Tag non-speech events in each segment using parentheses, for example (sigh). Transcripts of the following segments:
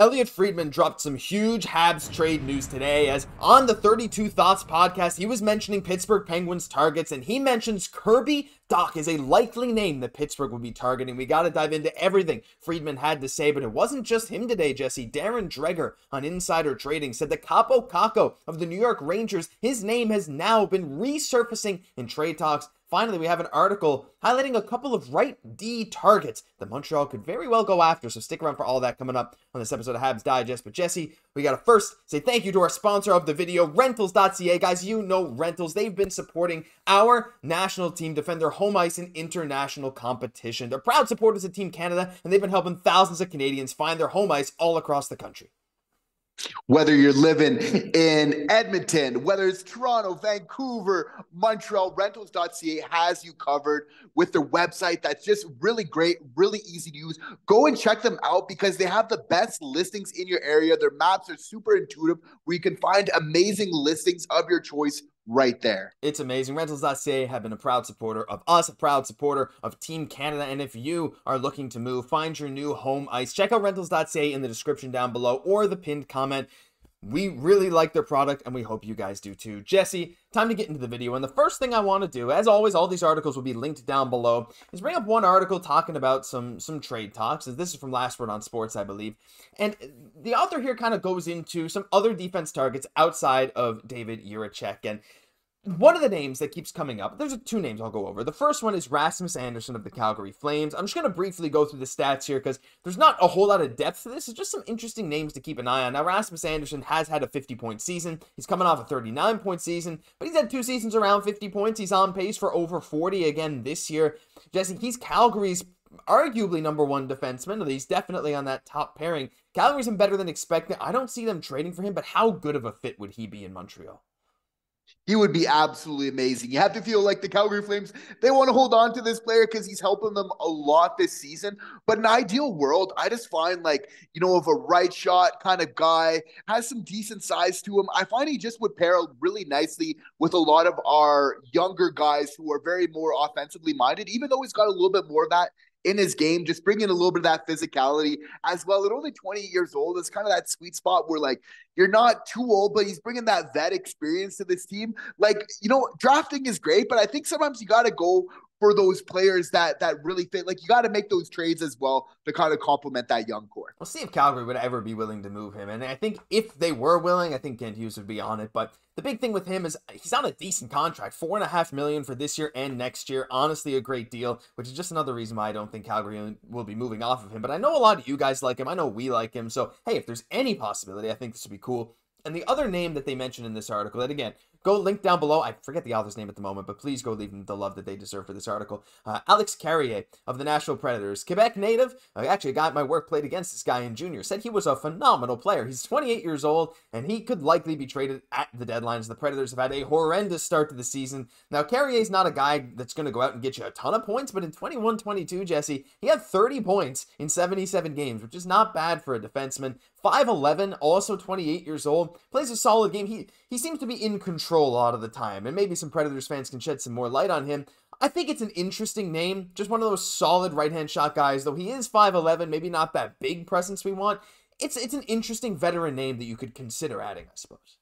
Elliotte Friedman dropped some huge Habs trade news today as on the 32 Thoughts podcast, he was mentioning Pittsburgh Penguins targets and he mentions Kirby Dach is a likely name that Pittsburgh would be targeting. We got to dive into everything Friedman had to say, but it wasn't just him today, Jesse. Darren Dreger on Insider Trading said the Kaapo Kakko of the New York Rangers, his name has now been resurfacing in trade talks Finally, we have an article highlighting a couple of right D targets that Montreal could very well go after. So stick around for all that coming up on this episode of Habs Digest. But Jesse, we got to first say thank you to our sponsor of the video, Rentals.ca. Guys, you know Rentals. They've been supporting our national team defend their home ice in international competition. They're proud supporters of Team Canada, and they've been helping thousands of Canadians find their home ice all across the country. Whether you're living in Edmonton, whether it's Toronto, Vancouver, Montreal, rentals.ca has you covered with their website that's just really great, really easy to use. Go and check them out because they have the best listings in your area. Their maps are super intuitive where you can find amazing listings of your choice right there. It's amazing. Rentals.ca have been a proud supporter of us, a proud supporter of Team Canada. And if you are looking to move, find your new home ice, check out Rentals.ca in the description down below or the pinned comment. We really like their product and we hope you guys do too. Jesse, time to get into the video. And the first thing I want to do, as always, all these articles will be linked down below, is bring up one article talking about some some trade talks. This is from Last Word on Sports, I believe. And the author here kind of goes into some other defense targets outside of David Jiricek. And one of the names that keeps coming up, there's two names I'll go over. The first one is Rasmus Andersson of the Calgary Flames. I'm just going to briefly go through the stats here because there's not a whole lot of depth to this. It's just some interesting names to keep an eye on. Now, Rasmus Andersson has had a 50 point season. He's coming off a 39 point season, but he's had two seasons around 50 points. He's on pace for over 40 again this year. Jesse, he's Calgary's arguably number one defenseman. He's definitely on that top pairing. Calgary's been better than expected. I don't see them trading for him, but how good of a fit would he be in Montreal? He would be absolutely amazing. You have to feel like the Calgary Flames, they want to hold on to this player because he's helping them a lot this season. But in ideal world, I just find like, you know, of a right shot kind of guy, has some decent size to him. I find he just would pair really nicely with a lot of our younger guys who are very more offensively minded, even though he's got a little bit more of that in his game, just bringing a little bit of that physicality as well. At only 20 years old, it's kind of that sweet spot where like you're not too old, but he's bringing that vet experience to this team. Like, you know, drafting is great, but I think sometimes you got to go for those players that that really fit. Like you got to make those trades as well to kind of complement that young core. We'll see if Calgary would ever be willing to move him. And I think if they were willing, I think Kent Hughes would be on it. But the big thing with him is uh, he's on a decent contract, four and a half million for this year and next year. Honestly, a great deal, which is just another reason why I don't think Calgary will be moving off of him. But I know a lot of you guys like him. I know we like him. So hey, if there's any possibility, I think this would be cool. And the other name that they mentioned in this article, that again, Go link down below. I forget the author's name at the moment, but please go leave them the love that they deserve for this article. Uh, Alex Carrier of the Nashville Predators, Quebec native. Uh, actually, at my work played against this guy in junior. Said he was a phenomenal player. He's 28 years old, and he could likely be traded at the deadlines. The Predators have had a horrendous start to the season. Now, Carrier's not a guy that's going to go out and get you a ton of points, but in 21-22, Jesse, he had 30 points in 77 games, which is not bad for a defenseman. 5'11", also 28 years old, plays a solid game. He he seems to be in control a lot of the time, and maybe some Predators fans can shed some more light on him. I think it's an interesting name, just one of those solid right-hand shot guys, though he is 5'11", maybe not that big presence we want. It's it's an interesting veteran name that you could consider adding, I suppose.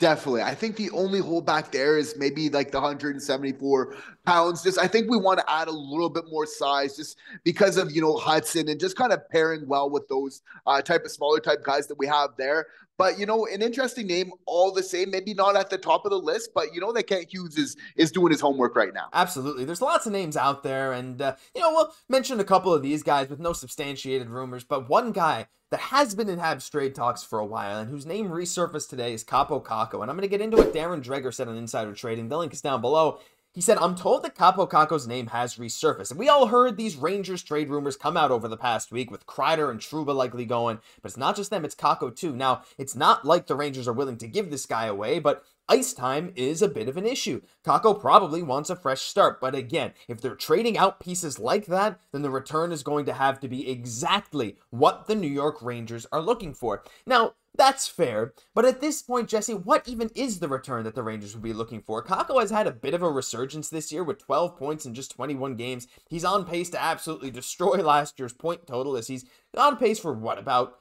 Definitely. I think the only holdback there is maybe like the 174 pounds. Just I think we want to add a little bit more size just because of, you know, Hudson and just kind of pairing well with those uh, type of smaller type guys that we have there. But you know, an interesting name all the same. Maybe not at the top of the list, but you know that Kent Hughes is is doing his homework right now. Absolutely. There's lots of names out there, and uh, you know we'll mention a couple of these guys with no substantiated rumors. But one guy that has been in Habs trade talks for a while and whose name resurfaced today is Kaapo Kakko. And I'm going to get into what Darren Dreger said on Insider Trading. The link is down below. He said, I'm told that Kaapo Kakko's name has resurfaced. And we all heard these Rangers trade rumors come out over the past week with Kreider and Trouba likely going. But it's not just them, it's Kakko too. Now, it's not like the Rangers are willing to give this guy away, but ice time is a bit of an issue. Kakko probably wants a fresh start, but again, if they're trading out pieces like that, then the return is going to have to be exactly what the New York Rangers are looking for. Now, that's fair, but at this point, Jesse, what even is the return that the Rangers would be looking for? Kakko has had a bit of a resurgence this year with 12 points in just 21 games. He's on pace to absolutely destroy (laughs) last year's point total as he's on pace for what, about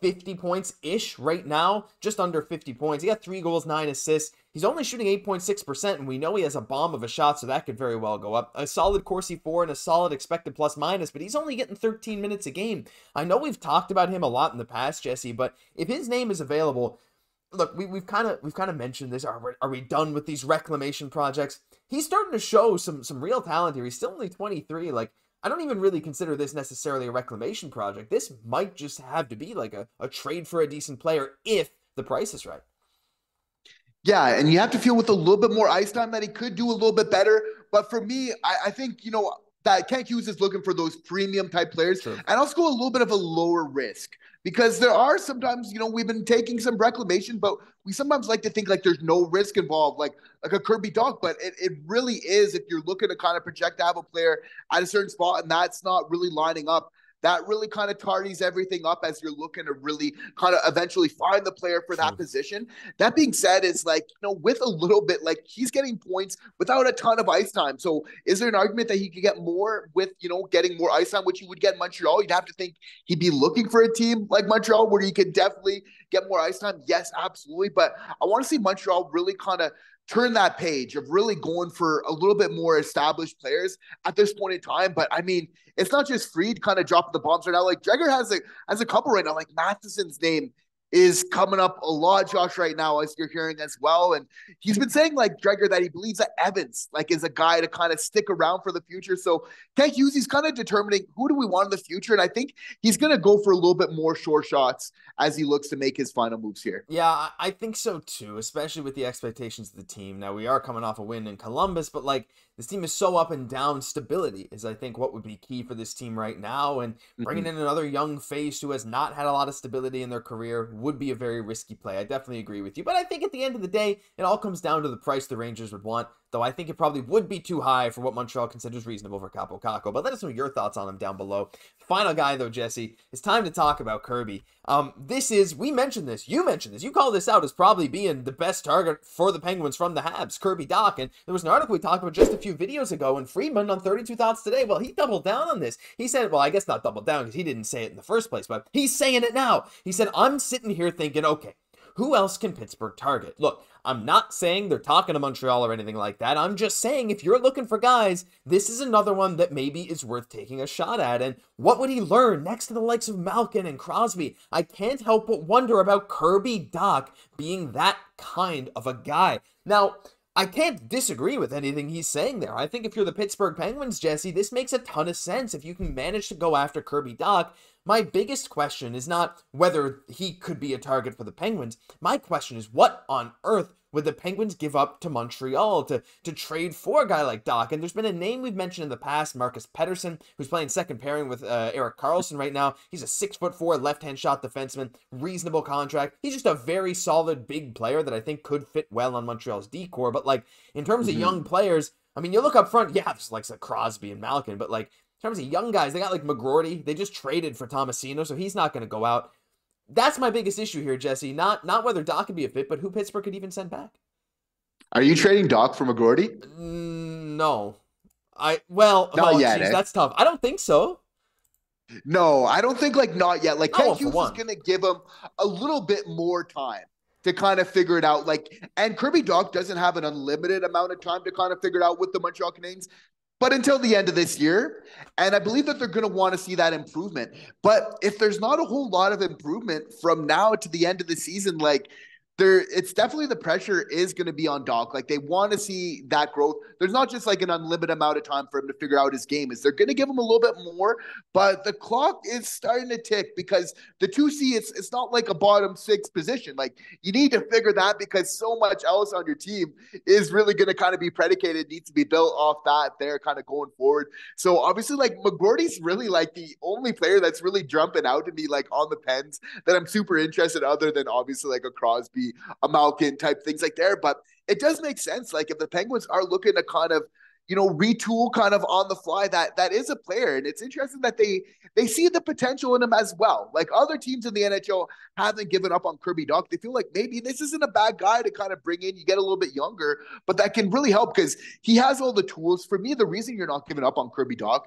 50 points ish right now, just under 50 points. He got three goals, nine assists. He's only shooting 8.6%, and we know he has a bomb of a shot, so that could very well go up. A solid Corsi 4 and a solid expected plus minus, but he's only getting 13 minutes a game. I know we've talked about him a lot in the past, Jesse, but if his name is available, look, we, we've kind of we've kind of mentioned this. Are we, are we done with these reclamation projects? He's starting to show some some real talent here. He's still only 23. Like I don't even really consider this necessarily a reclamation project. This might just have to be like a, a trade for a decent player if the price is right. Yeah, and you have to feel with a little bit more ice time that he could do a little bit better. But for me, I, I think, you know, that Kent Hughes is looking for those premium type players sure. and also go a little bit of a lower risk because there are sometimes, you know, we've been taking some reclamation, but we sometimes like to think like there's no risk involved, like like a Kirby Dach. But it, it really is if you're looking to kind of project to have a player at a certain spot and that's not really lining up that really kind of tardies everything up as you're looking to really kind of eventually find the player for that position. That being said, is like, you know, with a little bit, like he's getting points without a ton of ice time. So is there an argument that he could get more with, you know, getting more ice time, which you would get in Montreal? You'd have to think he'd be looking for a team like Montreal where he could definitely get more ice time. Yes, absolutely. But I want to see Montreal really kind of turn that page of really going for a little bit more established players at this point in time. But I mean, it's not just Freed kind of dropping the bombs right now. Like Dreger has a has a couple right now. Like Matheson's name is coming up a lot, Josh, right now, as you're hearing as well. And he's been saying, like Dreger, that he believes that Evans, like, is a guy to kind of stick around for the future. So Kent Hughes, he's kind of determining who do we want in the future. And I think he's going to go for a little bit more short shots as he looks to make his final moves here. Yeah, I think so too, especially with the expectations of the team. Now, we are coming off a win in Columbus, but like this team is so up and down. Stability is, I think, what would be key for this team right now. And bringing mm-hmm. in another young face who has not had a lot of stability in their career would be a very risky play. I definitely agree with you. But I think at the end of the day, it all comes down to the price the Rangers would want though I think it probably would be too high for what Montreal considers reasonable for Kaapo Kakko. But let us know your thoughts on him down below. Final guy, though, Jesse, it's time to talk about Kirby. Um, this is, we mentioned this, you mentioned this, you call this out as probably being the best target for the Penguins from the Habs, Kirby Dach. And there was an article we talked about just a few videos ago, and Friedman on 32 Thoughts today, well, he doubled down on this. He said, well, I guess not doubled down because he didn't say it in the first place, but he's saying it now. He said, I'm sitting here thinking, okay, who else can Pittsburgh target? Look, I'm not saying they're talking to Montreal or anything like that. I'm just saying if you're looking for guys, this is another one that maybe is worth taking a shot at. And what would he learn next to the likes of Malkin and Crosby? I can't help but wonder about Kirby Dach being that kind of a guy. Now, I can't disagree with anything he's saying there. I think if you're the Pittsburgh Penguins, Jesse, this makes a ton of sense. If you can manage to go after Kirby Dach, my biggest question is not whether he could be a target for the Penguins. My question is what on earth would the Penguins give up to Montreal to, to trade for a guy like Dach? And there's been a name we've mentioned in the past, Marcus Pettersson, who's playing second pairing with uh, Erik Karlsson right now. He's a six foot four left hand shot defenseman, reasonable contract. He's just a very solid big player that I think could fit well on Montreal's decor. But like in terms mm-hmm. of young players, I mean, you look up front, yeah, there's like Crosby and Malkin, but like in terms of young guys, they got like McGroarty. They just traded for Tomasino, so he's not going to go out. That's my biggest issue here, Jesse. Not not whether Dach could be a fit, but who Pittsburgh could even send back. Are you trading Dach for McGroarty? Mm, no. I well, not oh, yet. Geez, eh? That's tough. I don't think so. No, I don't think like not yet. Like Kent Hughes is going to give him a little bit more time to kind of figure it out. Like, and Kirby Dach doesn't have an unlimited amount of time to kind of figure it out with the Montreal Canadiens but until the end of this year. And I believe that they're going to want to see that improvement. But if there's not a whole lot of improvement from now to the end of the season, like there it's definitely the pressure is going to be on Dach. Like they want to see that growth. There's not just like an unlimited amount of time for him to figure out his game. Is they're going to give him a little bit more, but the clock is starting to tick because the two C it's it's not like a bottom six position. Like you need to figure that because so much else on your team is really going to kind of be predicated, needs to be built off that there kind of going forward. So obviously, like McGroarty's really like the only player that's really jumping out to me like on the pens that I'm super interested, other than obviously like a Crosby a Malkin type things like there. But it does make sense. Like if the Penguins are looking to kind of you know retool kind of on the fly that that is a player and it's interesting that they they see the potential in him as well like other teams in the nhl haven't given up on kirby Dach. they feel like maybe this isn't a bad guy to kind of bring in you get a little bit younger but that can really help because he has all the tools for me the reason you're not giving up on kirby Dach,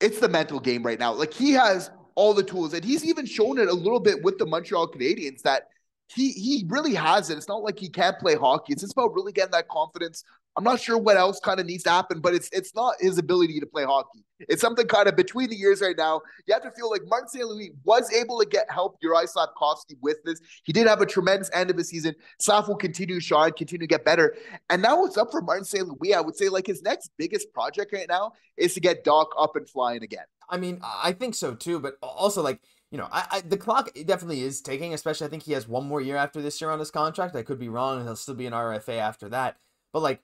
it's the mental game right now like he has all the tools. And he's even shown it a little bit with the Montreal Canadiens that he he really has it. It's not like he can't play hockey. It's just about really getting that confidence. I'm not sure what else kind of needs to happen, but it's it's not his ability to play hockey. It's something kind of between the years right now. You have to feel like Martin St. Louis was able to get help Juraj Slafkovsky with this. He did have a tremendous end of the season. Slav will continue to shine, continue to get better. And now it's up for Martin St. Louis. I would say like his next biggest project right now is to get Dach up and flying again. I mean, I think so too, but also like you know, I, I, the clock definitely is taking. Especially, I think he has one more year after this year on his contract. I could be wrong, and he'll still be an RFA after that. But like,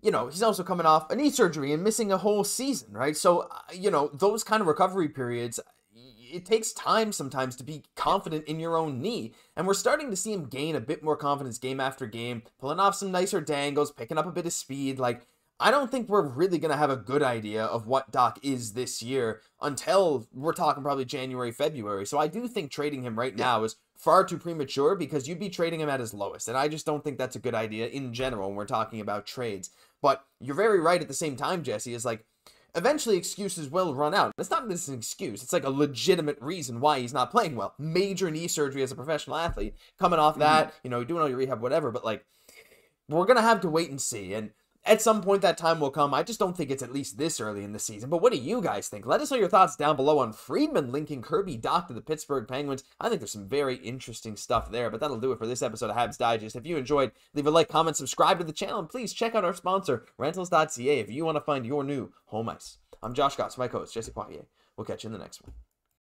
you know, he's also coming off a knee surgery and missing a whole season, right? So, uh, you know, those kind of recovery periods, it takes time sometimes to be confident in your own knee. And we're starting to see him gain a bit more confidence game after game, pulling off some nicer dangles, picking up a bit of speed. Like, I don't think we're really going to have a good idea of what Dach is this year until we're talking probably January, February. So I do think trading him right now is far too premature because you'd be trading him at his lowest. And I just don't think that's a good idea in general when we're talking about trades. But you're very right at the same time, Jesse, is like eventually excuses will run out. It's not this an excuse. It's like a legitimate reason why he's not playing well. Major knee surgery as a professional athlete, coming off that, mm-hmm. you know, doing all your rehab, whatever. But like, we're gonna have to wait and see. And at some point that time will come. I just don't think it's at least this early in the season. But what do you guys think? Let us know your thoughts down below on Friedman linking Kirby Dach to the Pittsburgh Penguins. I think there's some very interesting stuff there. But that'll do it for this episode of Habs Digest. If you enjoyed, leave a like, comment, subscribe to the channel, and please check out our sponsor, Rentals.ca, if you want to find your new home ice. I'm Josh Gosse, my co-host Jesse Poirier. We'll catch you in the next one.